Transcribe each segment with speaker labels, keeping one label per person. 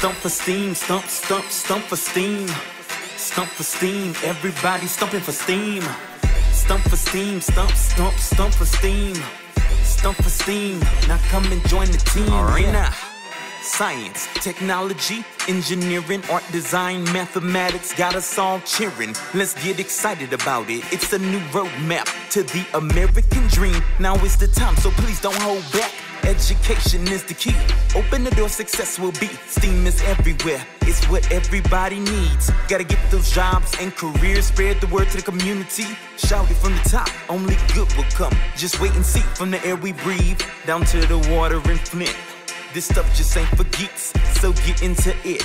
Speaker 1: Stump for steam, stump, stump, stump for steam. Stump for steam, everybody stumping for steam. Stump for steam, stump, stump, stump for steam. Stump for steam, now come and join the team. Alright now. Science, technology, engineering, art design, mathematics got us all cheering. Let's get excited about it. It's a new roadmap to the American dream. Now is the time, so please don't hold back. Education is the key. Open the door, success will be. Steam is everywhere. It's what everybody needs. Gotta get those jobs and careers. Spread the word to the community. Shout it from the top. Only good will come. Just wait and see. From the air we breathe down to the water in Flint. This stuff just ain't for geeks, so get into it.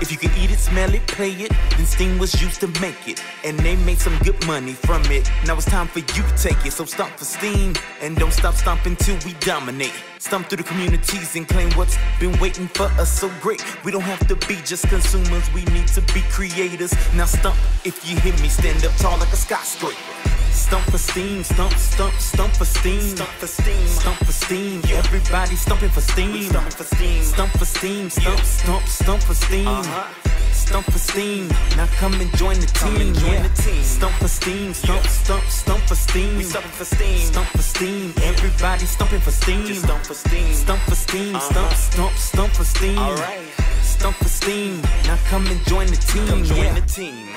Speaker 1: If you can eat it, smell it, play it, then Steam was used to make it. And they made some good money from it. Now it's time for you to take it. So stomp for Steam and don't stop stomping till we dominate. Stomp through the communities and claim what's been waiting for us so great. We don't have to be just consumers, we need to be creators. Now stomp if you hear me, stand up tall like a skyscraper. Stump for steam, stump, stump, stump for steam.
Speaker 2: Stump for steam.
Speaker 1: Stump for steam. Everybody stumping for steam.
Speaker 2: Stumping for steam.
Speaker 1: Stump for steam, stump, stump, stump for steam.
Speaker 2: Uh-huh.
Speaker 1: Stump for steam. Now come and join the team.
Speaker 2: Come and join
Speaker 1: yeah.
Speaker 2: the team.
Speaker 1: Stump for steam, stump, stump, stump for steam.
Speaker 2: We stumping for steam.
Speaker 1: Stump for steam. Everybody stumping for steam.
Speaker 2: Just stump for steam.
Speaker 1: Stump for steam,
Speaker 2: Uh-huh.
Speaker 1: stump, stump, stump for steam.
Speaker 2: Alright.
Speaker 1: Stump for steam. Now come and join the team.
Speaker 2: Come join
Speaker 1: yeah.
Speaker 2: the team.